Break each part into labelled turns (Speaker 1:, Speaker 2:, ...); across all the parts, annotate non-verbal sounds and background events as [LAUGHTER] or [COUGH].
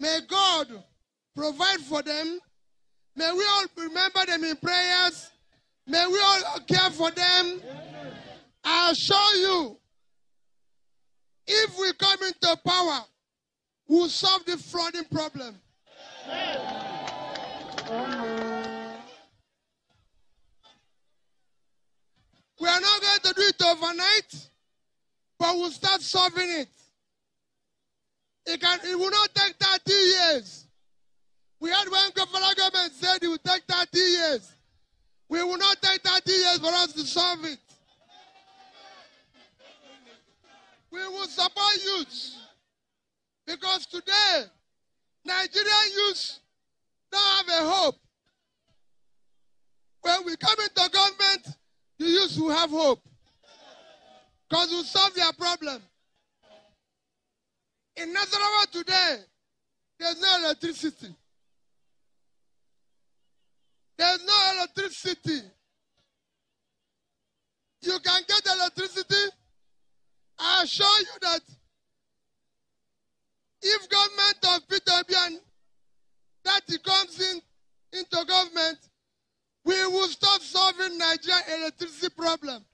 Speaker 1: May God provide for them. May we all remember them in prayers. May we all care for them. I assure you, if we come into power, we'll solve the flooding problem. We are not going to do it overnight, but we'll start solving it. It, can, it will not take 30 years. We had one government said it will take 30 years. We will not take 30 years for us to solve it. We will support youth. Because today, Nigerian youth don't have a hope. When we come into government, the youth will have hope. Because we'll solve their problem. In Nasarawa today, there's no electricity. There's no electricity. You can get electricity. I assure you that if government of Peter Obian that he comes in into government, we will stop solving Nigeria electricity problem.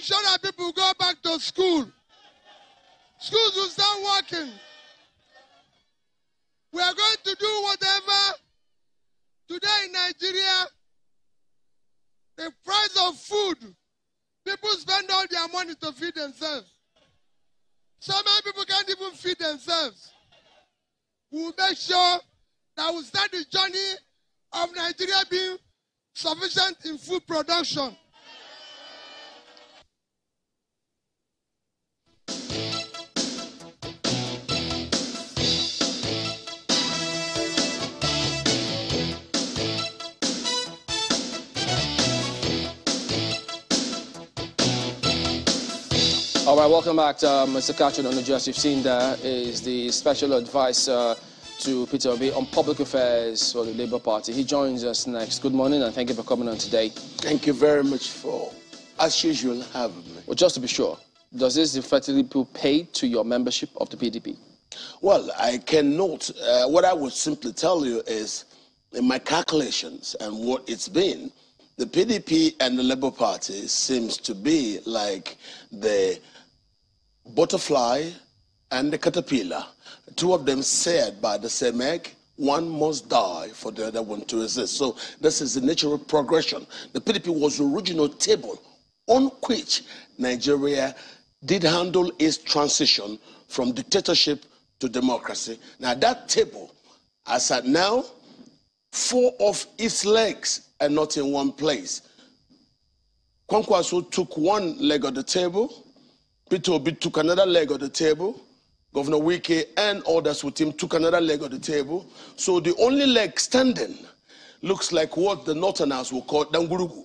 Speaker 1: Make sure that people go back to school. Schools will start working. We are going to do whatever today in Nigeria. The price of food, people spend all their money to feed themselves. So many people can't even feed themselves. We will make sure that we start the journey of Nigeria being sufficient in food production.
Speaker 2: Right, welcome back to Mr. Katrin on the just you've seen there is the special advisor to Peter Obi on public affairs for the Labour Party. He joins us next. Good morning and thank you for coming on today.
Speaker 3: Thank you very much for, as usual, having me.
Speaker 2: Well, just to be sure, does this effectively pay to your membership of the PDP?
Speaker 3: Well, I cannot. Uh, what I would simply tell you is, in my calculations and what it's been, the PDP and the Labour Party seems to be like the butterfly and the caterpillar. Two of them said by the same egg, one must die for the other one to exist. So this is the natural progression. The PDP was the original table on which Nigeria did handle its transition from dictatorship to democracy. Now that table, as at now, four of its legs are not in one place. Kwankwaso took one leg of the table, Peter Obi took another leg of the table. Governor Wike and others with him took another leg of the table. So the only leg standing looks like what the Northerners will call Dangurugu.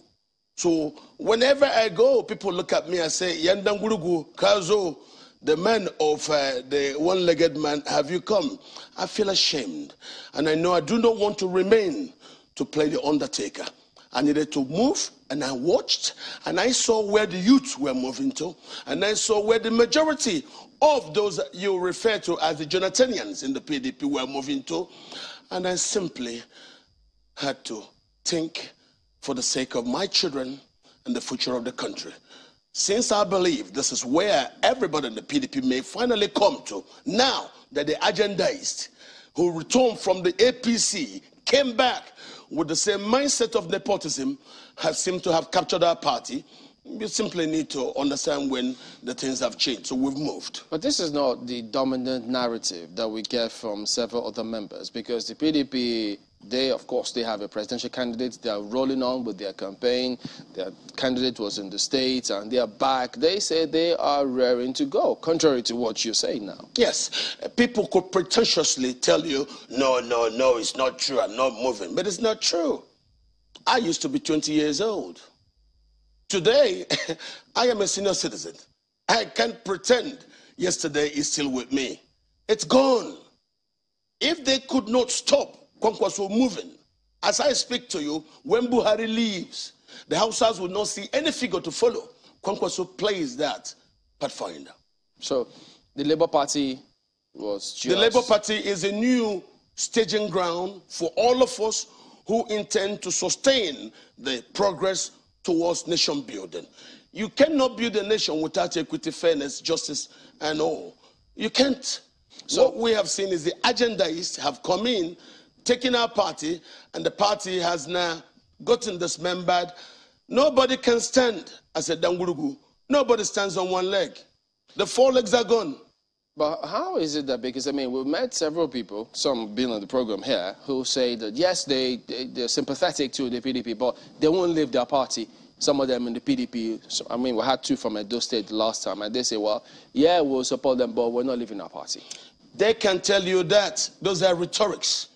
Speaker 3: So whenever I go, people look at me and say, Yan Dangurugu, Kazo, the man of uh, the one legged man, have you come? I feel ashamed. And I know I do not want to remain to play the undertaker. I needed to move, and I watched, and I saw where the youth were moving to, and I saw where the majority of those you refer to as the Jonathanians in the PDP were moving to, and I simply had to think for the sake of my children and the future of the country. Since I believe this is where everybody in the PDP may finally come to, now that the agendaist who returned from the APC came back with the same mindset of nepotism have seemed to have captured our party. You simply need to understand when the things have changed. So we've moved.
Speaker 2: But this is not the dominant narrative that we get from several other members because the PDP they, of course, they have a presidential candidate. They are rolling on with their campaign. Their candidate was in the States and they are back. They say they are raring to go, contrary to what you're saying now.
Speaker 3: Yes. People could pretentiously tell you, no, no, no, it's not true. I'm not moving. But it's not true. I used to be 20 years old. Today, [LAUGHS] I am a senior citizen. I can't pretend yesterday is still with me. It's gone. If they could not stop Kwankwaso moving. As I speak to you, when Buhari leaves, the Hausas will not see any figure to follow. Kwankwaso plays that pathfinder.
Speaker 2: So the Labour Party was just...
Speaker 3: The Labour Party is a new staging ground for all of us who intend to sustain the progress towards nation building. You cannot build a nation without equity, fairness, justice, and all. You can't. So what we have seen is the agendaists have come in, taken our party, and the party has now gotten dismembered. Nobody can stand as a dangurugu. Nobody stands on one leg. The four legs are gone.
Speaker 2: But how is it that, because I mean, we've met several people, some being on the program here, who say that yes, they, they, they're sympathetic to the PDP, but they won't leave their party. Some of them in the PDP, so, I mean, we had two from Edo State last time, and they say, well, yeah, we'll support them, but we're not leaving our party.
Speaker 3: They can tell you that. Those are rhetorics.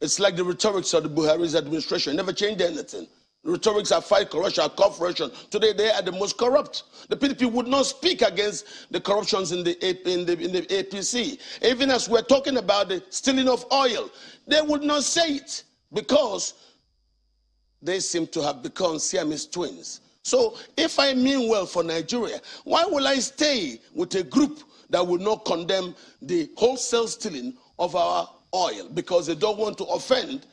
Speaker 3: It's like the rhetorics of the Buhari's administration. Never changed anything. The rhetorics are fight corruption, corruption. Today they are the most corrupt. The PDP would not speak against the corruptions in the, in the, in the APC. Even as we're talking about the stealing of oil, they would not say it because they seem to have become Siamese twins. So if I mean well for Nigeria, why will I stay with a group that will not condemn the wholesale stealing of our oil because they don't want to offend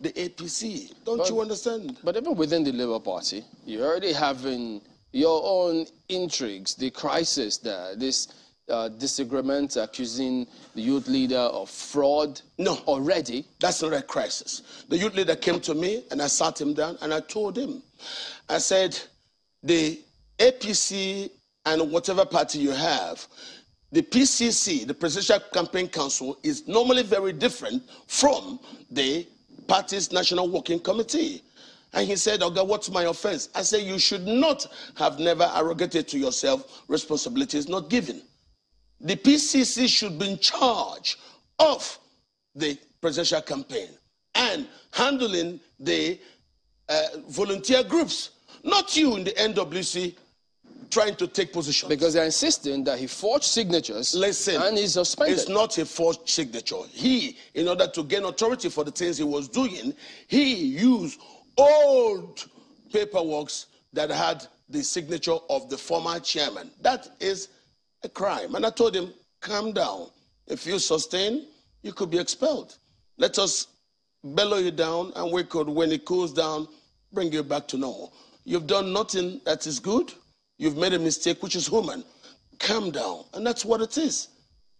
Speaker 3: the APC. Don't but, you understand?
Speaker 2: But even within the Labour Party, you're already having your own intrigues, the crisis there, this uh, disagreement accusing the youth leader of fraud
Speaker 3: no
Speaker 2: already
Speaker 3: that's not a crisis the youth leader came to me and i sat him down and i told him i said the apc and whatever party you have the pcc the presidential campaign council is normally very different from the party's national working committee. And he said, Okay, what's my offense? I said, You should not have never arrogated to yourself responsibilities not given. The PCC should be in charge of the presidential campaign and handling the uh, volunteer groups, not you in the NWC trying to take position.
Speaker 2: Because they're insisting that he forged signatures
Speaker 3: Listen,
Speaker 2: and he's suspended.
Speaker 3: It's not a forged signature. He, in order to gain authority for the things he was doing, he used old paperwork that had the signature of the former chairman. That is a crime. And I told him, calm down. If you sustain, you could be expelled. Let us bellow you down, and we could, when it cools down, bring you back to normal. You've done nothing that is good. You've made a mistake, which is human. Calm down. And that's what it is.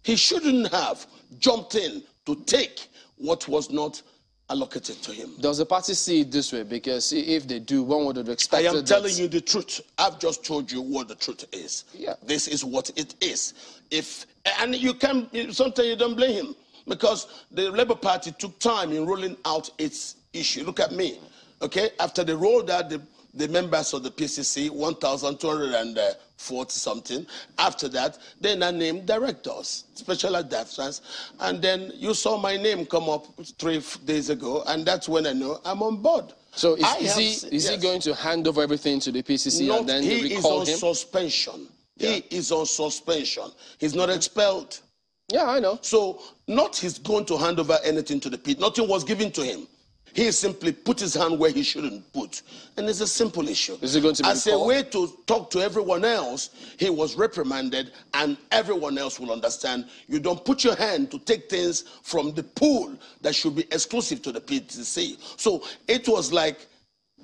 Speaker 3: He shouldn't have jumped in to take what was not allocated to him.
Speaker 2: Does the party see it this way? Because if they do, one would have expected.
Speaker 3: I am telling you the truth. I've just told you what the truth is.
Speaker 2: Yeah.
Speaker 3: This is what it is. If and you can sometimes you don't blame him because the Labour Party took time in rolling out its issue. Look at me. Okay, after they rolled out the the members of the PCC, 1,240 something. After that, then I named directors, special advisors. And then you saw my name come up three days ago, and that's when I know I'm on board.
Speaker 2: So is, is he, is yes. he going to hand over everything to the PCC
Speaker 3: not,
Speaker 2: and then
Speaker 3: he
Speaker 2: recall him?
Speaker 3: He is on
Speaker 2: him?
Speaker 3: suspension. Yeah. He is on suspension. He's not expelled.
Speaker 2: Yeah, I know.
Speaker 3: So not he's going to hand over anything to the pit. Nothing was given to him. He simply put his hand where he shouldn't put. And it's a simple issue.
Speaker 2: Is it going to be
Speaker 3: As a way to talk to everyone else, he was reprimanded, and everyone else will understand. You don't put your hand to take things from the pool that should be exclusive to the PCC. So it was like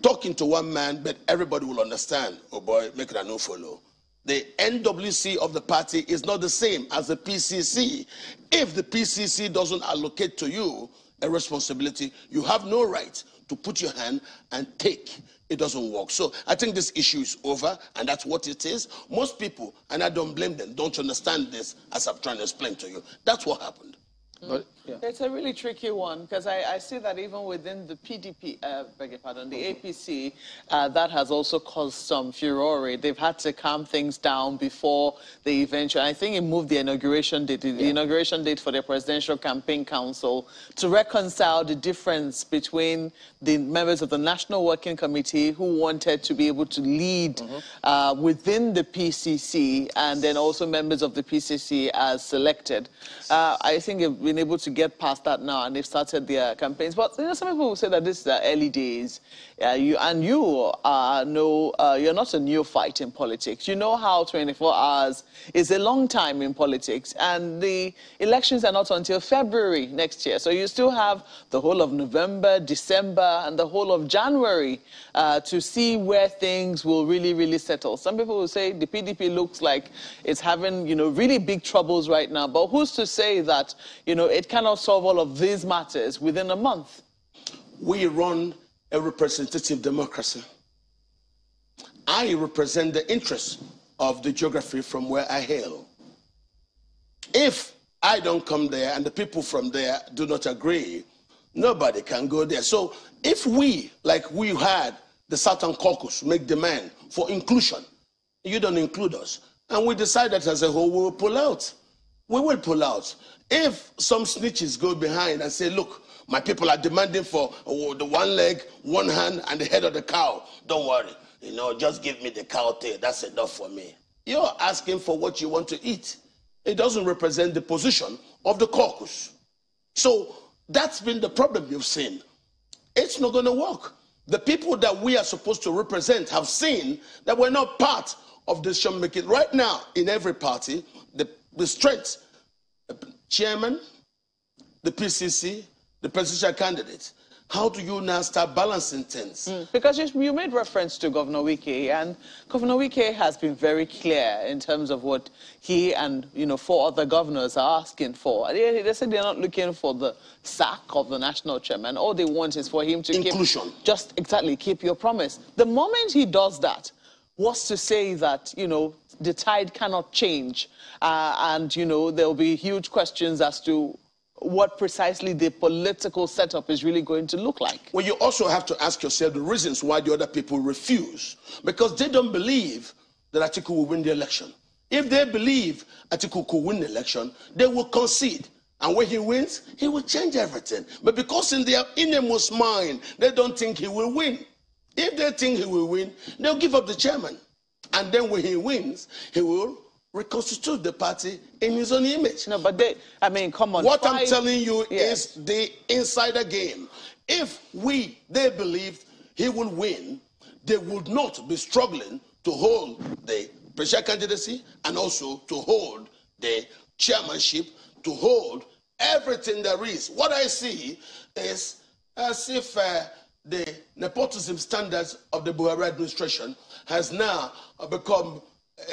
Speaker 3: talking to one man, but everybody will understand. Oh boy, make it a no follow. The NWC of the party is not the same as the PCC. If the PCC doesn't allocate to you a responsibility. You have no right to put your hand and take. It doesn't work. So I think this issue is over, and that's what it is. Most people, and I don't blame them, don't understand this as I'm trying to explain to you. That's what happened.
Speaker 4: But, yeah. It's a really tricky one because I, I, see that even within the PDP, uh, beg your pardon, the APC, uh, that has also caused some furore. They've had to calm things down before the eventual. I think it moved the inauguration date, the yeah. inauguration date for the Presidential Campaign Council to reconcile the difference between the members of the National Working Committee who wanted to be able to lead mm -hmm. uh, within the PCC and then also members of the PCC as selected. Uh, I think they've been able to get past that now and they've started their campaigns. But you know, some people will say that this is the early days. Uh, you, and you are no, uh, you're not a neophyte in politics. You know how 24 hours is a long time in politics. And the elections are not until February next year. So you still have the whole of November, December, and the whole of January uh, to see where things will really, really settle. Some people will say the PDP looks like it's having, you know, really big troubles right now. But who's to say that, you know, it cannot solve all of these matters within a month?
Speaker 3: We run a representative democracy. I represent the interests of the geography from where I hail. If I don't come there and the people from there do not agree, nobody can go there. So if we, like we had the Southern Caucus, make demand for inclusion, you don't include us, and we decide that as a whole we will pull out, we will pull out. If some snitches go behind and say, look, my people are demanding for uh, the one leg, one hand, and the head of the cow, don't worry. You know, just give me the cow tail. That's enough for me. You're asking for what you want to eat. It doesn't represent the position of the caucus. So that's been the problem you've seen. It's not going to work. The people that we are supposed to represent have seen that we're not part of decision making. Right now, in every party, the, the strength, the chairman, the PCC, the presidential candidate, how do you now start balancing things?
Speaker 4: Mm. Because you, you, made reference to Governor Wike, and Governor Wike has been very clear in terms of what he and you know four other governors are asking for. They, they said they're not looking for the sack of the national chairman. All they want is for him to
Speaker 3: inclusion.
Speaker 4: Keep, just exactly keep your promise. The moment he does that, what's to say that you know the tide cannot change, uh, and you know there will be huge questions as to what precisely the political setup is really going to look like.
Speaker 3: Well, you also have to ask yourself the reasons why the other people refuse. Because they don't believe that Atiku will win the election. If they believe Atiku could win the election, they will concede. And when he wins, he will change everything. But because in their innermost mind, they don't think he will win. If they think he will win, they'll give up the chairman. And then when he wins, he will reconstitute the party in his own image.
Speaker 4: No, but they, I mean, come on.
Speaker 3: What i I'm telling you yes. is the insider game. If we, they believed he will win, they would not be struggling to hold the presidential candidacy and also to hold the chairmanship, to hold everything there is. What I see is as if uh, the nepotism standards of the Buhari administration has now become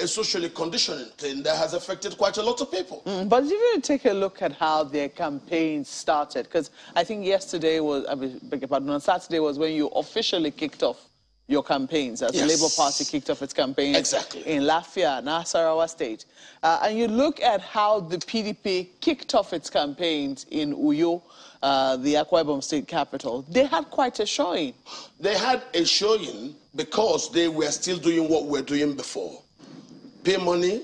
Speaker 3: a socially conditioning thing that has affected quite a lot of people.
Speaker 4: Mm, but if you take a look at how their campaign started, because I think yesterday was, I beg your pardon, on Saturday was when you officially kicked off your campaigns as yes. the Labour Party kicked off its campaign
Speaker 3: exactly.
Speaker 4: in Lafia, Nasarawa State. Uh, and you look at how the PDP kicked off its campaigns in Uyo, uh, the Akwa Ibom state capital. They had quite a showing.
Speaker 3: They had a showing because they were still doing what we were doing before pay money,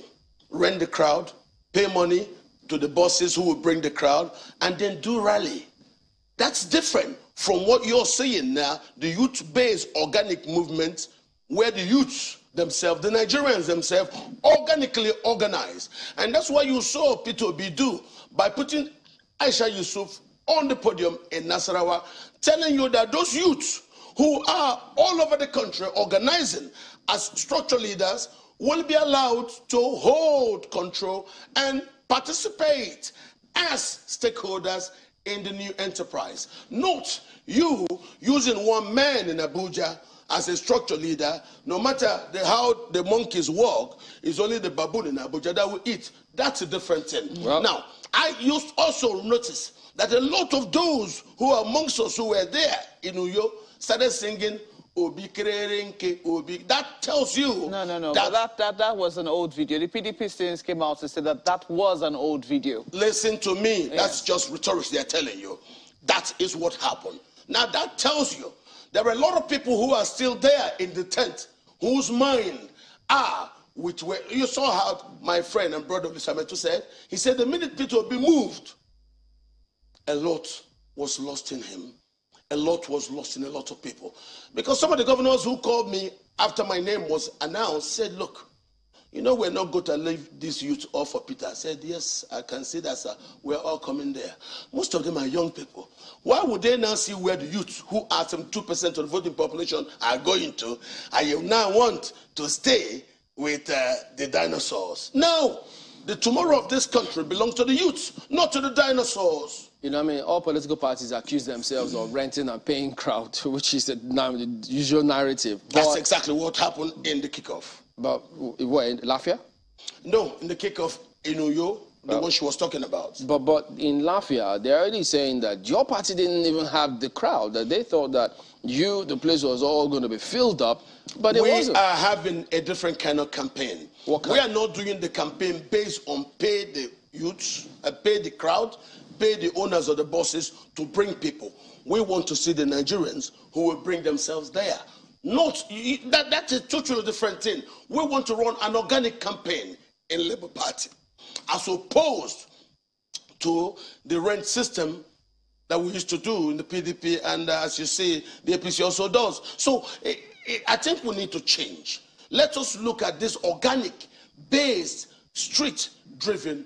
Speaker 3: rent the crowd, pay money to the bosses who will bring the crowd, and then do rally. That's different from what you're saying now, the youth-based organic movement where the youths themselves, the Nigerians themselves, organically organize. And that's why you saw Peter Obi do by putting Aisha Yesufu on the podium in Nasarawa, telling you that those youths who are all over the country organizing as structural leaders will be allowed to hold control and participate as stakeholders in the new enterprise. Note, you using one man in Abuja as a structure leader, no matter the, how the monkeys walk, is only the baboon in Abuja that will eat. That's a different thing. Well, now, I used also notice that a lot of those who are amongst us who were there in Uyo started singing Obi Kerenke Obi. That tells you.
Speaker 4: No, no, no. That, that, that, that was an old video. The PDP students came out to say that that was an old video.
Speaker 3: Listen to me. Yes. That's just rhetoric they're telling you. That is what happened. Now, that tells you there are a lot of people who are still there in the tent whose mind are which were. You saw how my friend and brother Lisametu said. He said the minute Peter will be moved, a lot was lost in him a lot was lost in a lot of people. Because some of the governors who called me after my name was announced said, look, you know, we're not going to leave this youth off for Peter. I said, yes, I can see that, sir. We're all coming there. Most of them are young people. Why would they now see where the youth, who are some 2% of the voting population, are going to? And you now want to stay with uh, the dinosaurs. No, the tomorrow of this country belongs to the youth, not to the dinosaurs.
Speaker 2: You know, what I mean, all political parties accuse themselves of renting and paying crowd, [LAUGHS] which is the, the usual narrative.
Speaker 3: That's but, exactly what happened in the kickoff.
Speaker 2: But what in Lafia?
Speaker 3: No, in the kickoff in Uyo, the one she was talking about.
Speaker 2: But but in Lafia, they're already saying that your party didn't even have the crowd. That they thought that you, the place was all going to be filled up, but it
Speaker 3: we
Speaker 2: wasn't.
Speaker 3: We are having a different kind of campaign. Kind? We are not doing the campaign based on pay the youths, uh, pay the crowd, pay the owners of the buses to bring people. We want to see the Nigerians who will bring themselves there. Not that, that's a totally different thing. We want to run an organic campaign in Labour Party, as opposed to the rent system that we used to do in the PDP, and uh, as you see, the APC also does. So it, it, I think we need to change. Let us look at this organic, based, street-driven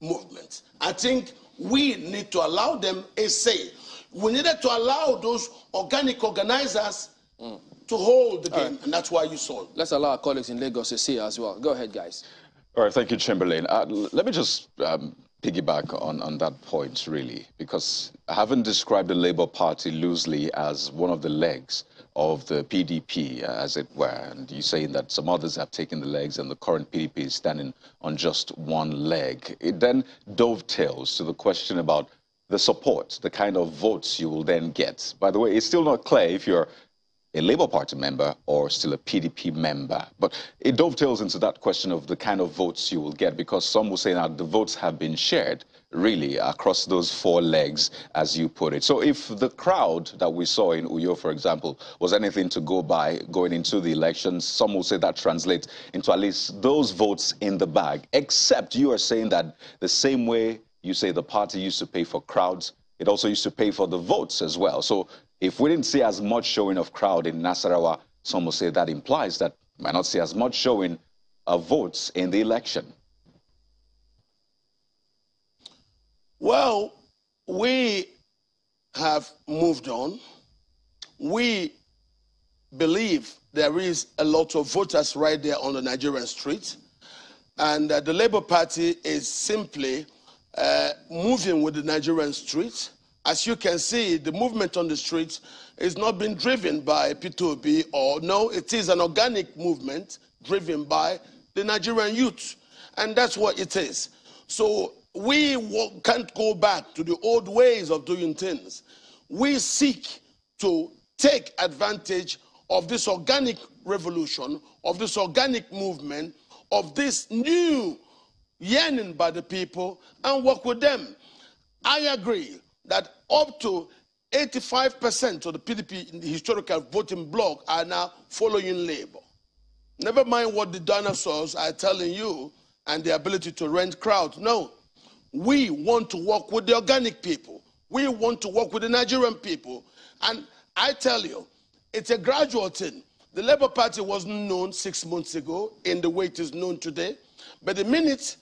Speaker 3: movement. I think we need to allow them a say. We needed to allow those organic organizers mm to hold the game, right. and that's why you saw it.
Speaker 2: Let's allow our colleagues in Lagos to see as well. Go ahead, guys.
Speaker 5: All right, thank you, Chamberlain. Uh, let me just um, piggyback on, on that point, really, because I haven't described the Labour Party loosely as one of the legs of the PDP, uh, as it were. And you're saying that some others have taken the legs and the current PDP is standing on just one leg. It then dovetails to the question about the support, the kind of votes you will then get. By the way, it's still not clear if you're a Labour Party member or still a PDP member. But it dovetails into that question of the kind of votes you will get because some will say that the votes have been shared really across those four legs, as you put it. So if the crowd that we saw in Uyo, for example, was anything to go by going into the elections, some will say that translates into at least those votes in the bag, except you are saying that the same way you say the party used to pay for crowds, it also used to pay for the votes as well. So if we didn't see as much showing of crowd in Nasarawa, some will say that implies that we might not see as much showing of votes in the election.
Speaker 3: Well, we have moved on. We believe there is a lot of voters right there on the Nigerian street. And uh, the Labour Party is simply uh, moving with the Nigerian street as you can see, the movement on the streets is not being driven by P2B or no, it is an organic movement driven by the Nigerian youth. And that's what it is. So we can't go back to the old ways of doing things. We seek to take advantage of this organic revolution, of this organic movement, of this new yearning by the people and work with them. I agree that up to 85% of the PDP in the historical voting bloc are now following Labour. Never mind what the dinosaurs are telling you and the ability to rent crowds. No, we want to work with the organic people. We want to work with the Nigerian people. And I tell you, it's a gradual thing. The Labour Party wasn't known six months ago in the way it is known today. But the minute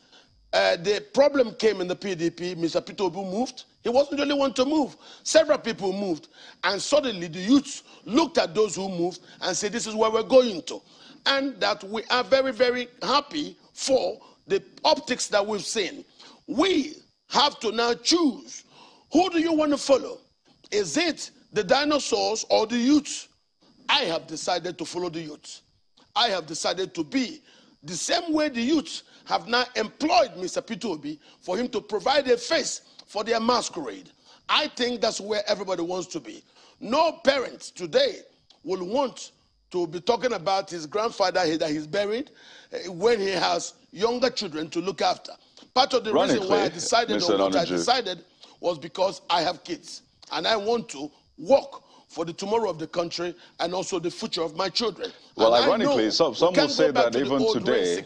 Speaker 3: uh, the problem came in the PDP, Mr. Peter Obi moved, he wasn't the only one to move. Several people moved. And suddenly the youths looked at those who moved and said, This is where we're going to. And that we are very, very happy for the optics that we've seen. We have to now choose who do you want to follow? Is it the dinosaurs or the youths? I have decided to follow the youths. I have decided to be the same way the youths have now employed Mr. Peter Obi for him to provide a face for their masquerade. I think that's where everybody wants to be. No parent today will want to be talking about his grandfather that he's buried eh, when he has younger children to look after. Part of the reason why I decided on what I decided was because I have kids and I want to work for the tomorrow of the country and also the future of my children.
Speaker 5: Well, and ironically, some, some will say that even today,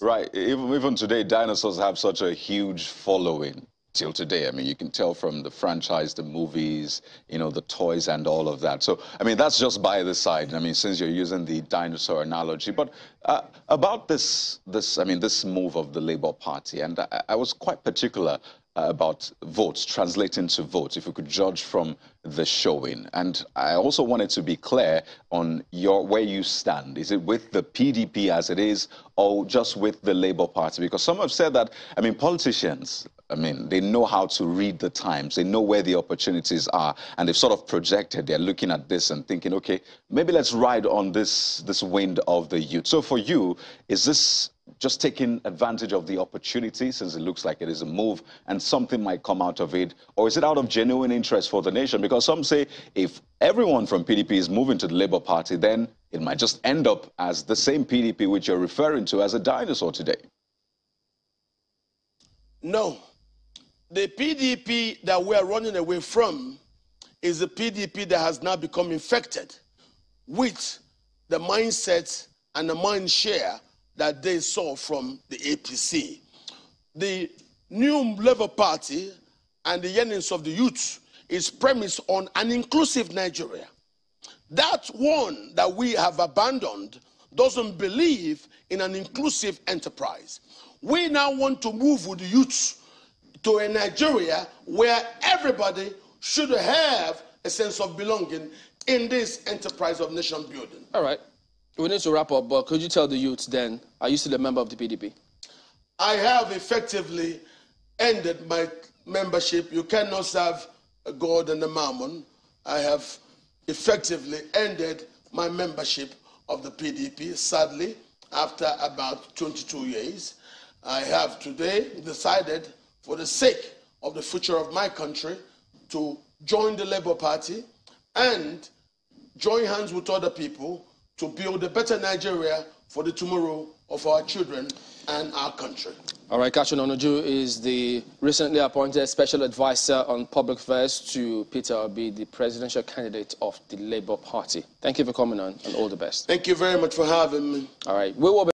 Speaker 5: right, even, even today, dinosaurs have such a huge following till today. I mean, you can tell from the franchise, the movies, you know, the toys and all of that. So, I mean, that's just by the side. I mean, since you're using the dinosaur analogy, but uh, about this, this, I mean, this move of the Labour Party, and I, I was quite particular uh, about votes, translating to votes, if we could judge from the showing. And I also wanted to be clear on your where you stand. Is it with the PDP as it is, or just with the Labour Party? Because some have said that, I mean, politicians, I mean, they know how to read the times. They know where the opportunities are, and they've sort of projected. They're looking at this and thinking, okay, maybe let's ride on this this wind of the youth. So for you, is this just taking advantage of the opportunity since it looks like it is a move and something might come out of it? Or is it out of genuine interest for the nation? Because some say if everyone from PDP is moving to the Labour Party, then it might just end up as the same PDP which you're referring to as a dinosaur today.
Speaker 3: No. The PDP that we are running away from is the PDP that has now become infected with the mindset and the mind share that they saw from the APC. The new Labour Party and the yearnings of the youth is premised on an inclusive Nigeria. That one that we have abandoned doesn't believe in an inclusive enterprise. We now want to move with the youth to a Nigeria where everybody should have a sense of belonging in this enterprise of nation building.
Speaker 2: All right. We need to wrap up, but could you tell the youth then, are you still a member of the PDP?
Speaker 3: I have effectively ended my membership. You cannot serve a God and a mammon. I have effectively ended my membership of the PDP, sadly, after about 22 years. I have today decided, for the sake of the future of my country, to join the Labour Party and join hands with other people to build a better Nigeria for the tomorrow of our children and our country.
Speaker 2: All right, Katch Ononuju is the recently appointed special advisor on public affairs to Peter Obi, the presidential candidate of the Labour Party. Thank you for coming on and all the best.
Speaker 3: Thank you very much for having me.
Speaker 2: All right, we will be